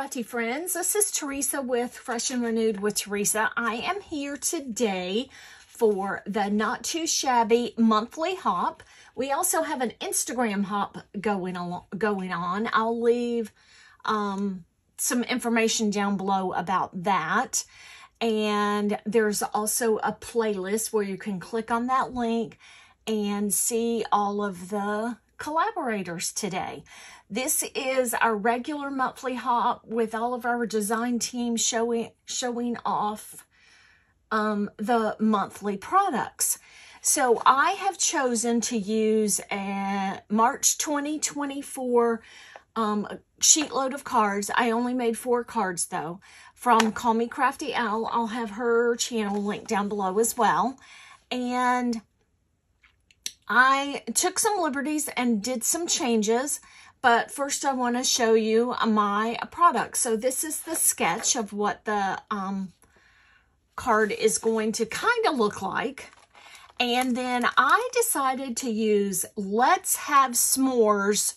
crafty friends. This is Teresa with Fresh and Renewed with Teresa. I am here today for the Not Too Shabby monthly hop. We also have an Instagram hop going on. Going on. I'll leave um, some information down below about that. And there's also a playlist where you can click on that link and see all of the collaborators today. This is our regular monthly hop with all of our design team showing showing off um, the monthly products. So I have chosen to use a March 2024 um, sheet load of cards. I only made four cards though from Call Me Crafty Al. I'll have her channel linked down below as well. And I took some liberties and did some changes, but first I want to show you my product. So this is the sketch of what the um, card is going to kind of look like. And then I decided to use Let's Have S'mores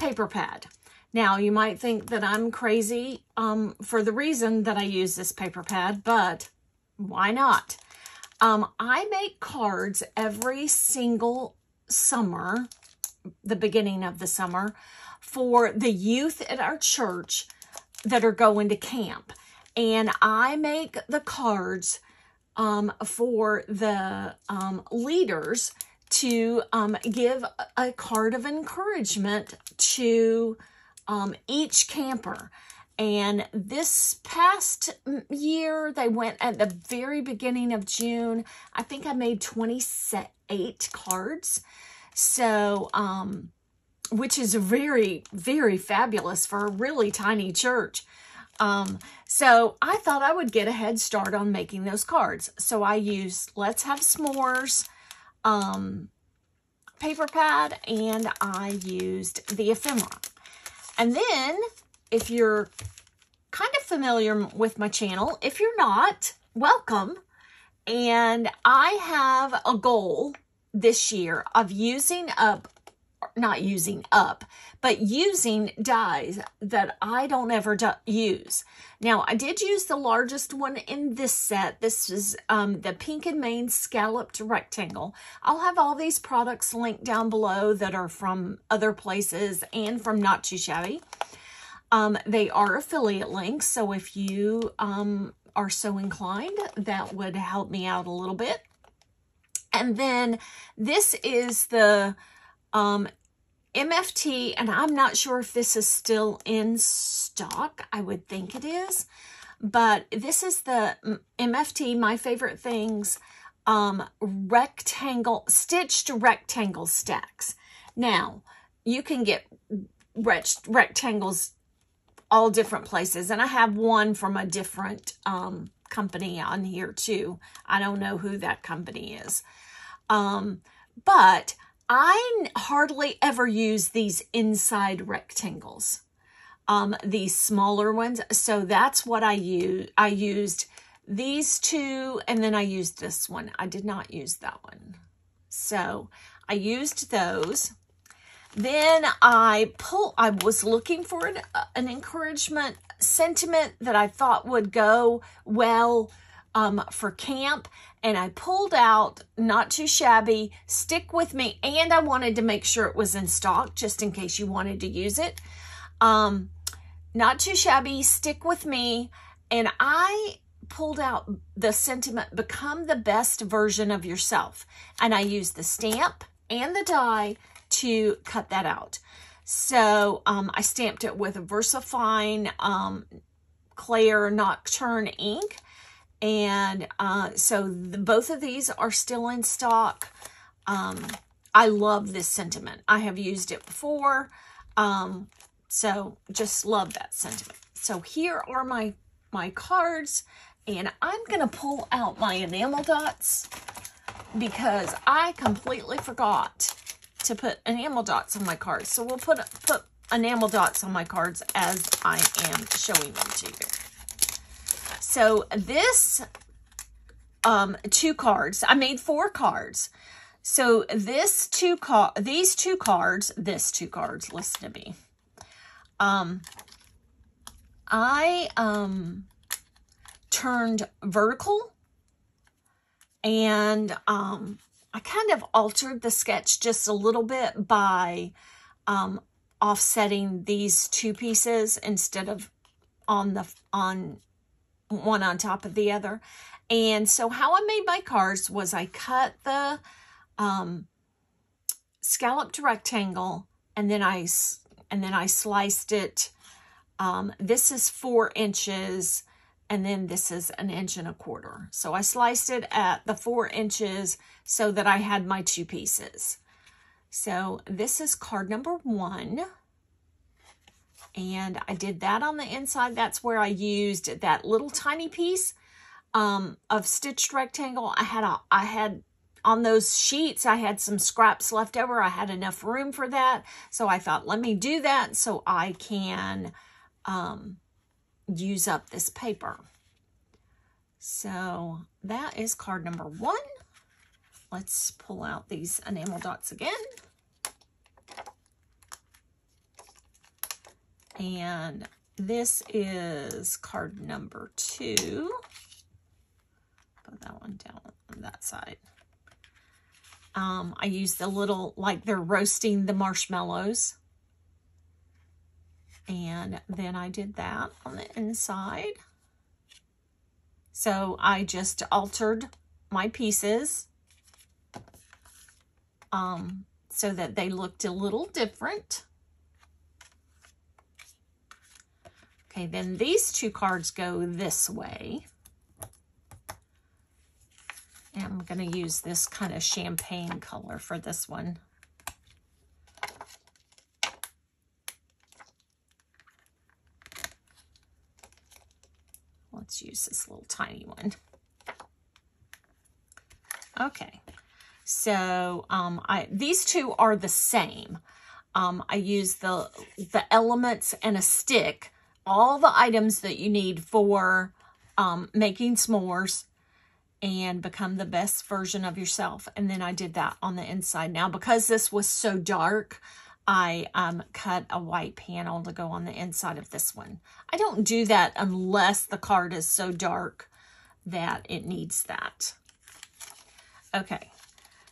paper pad. Now, you might think that I'm crazy um, for the reason that I use this paper pad, but why not? Um, I make cards every single summer, the beginning of the summer, for the youth at our church that are going to camp. And I make the cards um, for the um, leaders to um, give a card of encouragement to um, each camper. And this past year, they went at the very beginning of June. I think I made 28 cards. So, um, which is very, very fabulous for a really tiny church. Um, so I thought I would get a head start on making those cards. So I used Let's Have S'mores um, paper pad and I used the ephemera. And then if you're kind of familiar with my channel. If you're not, welcome. And I have a goal this year of using up, not using up, but using dies that I don't ever use. Now, I did use the largest one in this set. This is um, the Pink and Main Scalloped Rectangle. I'll have all these products linked down below that are from other places and from Not Too Shabby. Um, they are affiliate links, so if you um, are so inclined, that would help me out a little bit. And then this is the um, MFT, and I'm not sure if this is still in stock. I would think it is. But this is the MFT, My Favorite Things, um, rectangle, stitched rectangle stacks. Now, you can get rectangles all different places. And I have one from a different um, company on here too. I don't know who that company is. Um, but I hardly ever use these inside rectangles, um, these smaller ones. So that's what I use. I used these two and then I used this one. I did not use that one. So I used those. Then I pull, I was looking for an, uh, an encouragement sentiment that I thought would go well um, for camp. And I pulled out Not Too Shabby, Stick With Me, and I wanted to make sure it was in stock just in case you wanted to use it. Um, Not Too Shabby, Stick With Me, and I pulled out the sentiment, Become the best version of yourself. And I used the stamp and the die to cut that out. So um, I stamped it with a VersaFine um, Clair Nocturne ink. And uh, so the, both of these are still in stock. Um, I love this sentiment. I have used it before. Um, so just love that sentiment. So here are my, my cards. And I'm going to pull out my enamel dots because I completely forgot to put enamel dots on my cards. So we'll put, put enamel dots on my cards as I am showing them to you. So this um, two cards, I made four cards. So this two card, these two cards, this two cards, listen to me. Um, I um, turned vertical and um, I kind of altered the sketch just a little bit by um, offsetting these two pieces instead of on the on one on top of the other. And so how I made my cards was I cut the um, scalloped rectangle and then I and then I sliced it. Um, this is four inches and then this is an inch and a quarter. So I sliced it at the four inches so that I had my two pieces. So this is card number one. And I did that on the inside. That's where I used that little tiny piece um, of stitched rectangle. I had a, I had on those sheets, I had some scraps left over. I had enough room for that. So I thought, let me do that so I can um, use up this paper. So that is card number one. Let's pull out these enamel dots again. And this is card number two. Put that one down on that side. Um, I use the little, like they're roasting the marshmallows. And then I did that on the inside. So I just altered my pieces um, so that they looked a little different. Okay, then these two cards go this way. And I'm going to use this kind of champagne color for this one. Let's use this little tiny one. Okay, so um, I, these two are the same. Um, I use the, the elements and a stick all the items that you need for um, making s'mores and become the best version of yourself. And then I did that on the inside. Now, because this was so dark, I um, cut a white panel to go on the inside of this one. I don't do that unless the card is so dark that it needs that. Okay,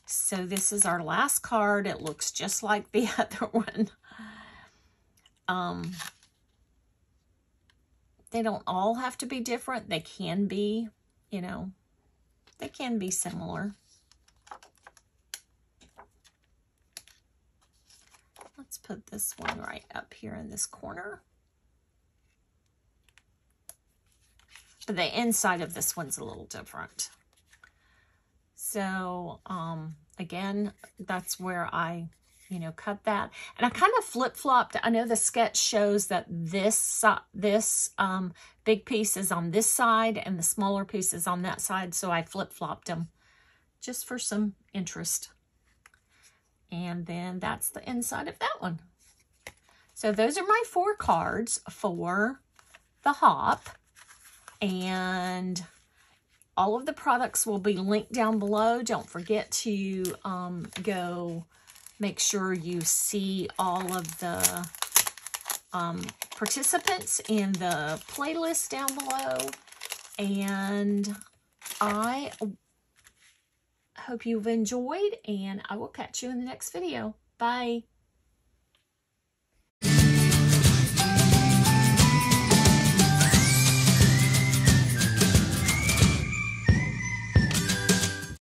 so this is our last card. It looks just like the other one. Um, they don't all have to be different. They can be, you know, they can be similar. Let's put this one right up here in this corner. But the inside of this one's a little different. So, um, again, that's where I you know, cut that. And I kind of flip-flopped. I know the sketch shows that this, this um, big piece is on this side and the smaller piece is on that side. So I flip-flopped them just for some interest. And then that's the inside of that one. So those are my four cards for the hop. And all of the products will be linked down below. Don't forget to um, go Make sure you see all of the um, participants in the playlist down below. And I hope you've enjoyed, and I will catch you in the next video. Bye.